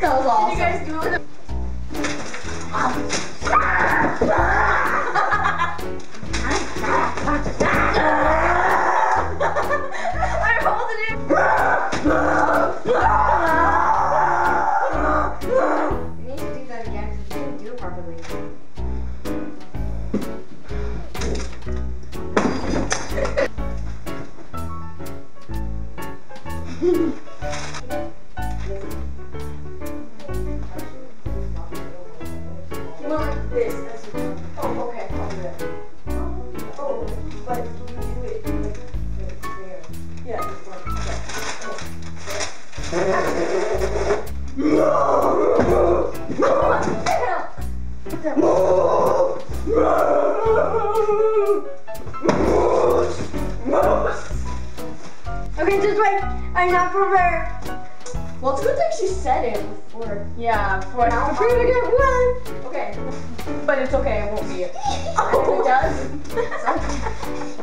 That was awesome. You guys do it. I'm holding it. You need to do that again because you didn't do it like this. That's oh, okay. I'll do that. Oh, oh but you do it like there. Yeah, this one. Okay, just wait. I'm not prepared. Well, it's a good thing she said it before. Yeah, before. now. Prepare to get one. But it's okay. It won't be. it. Oh. It does.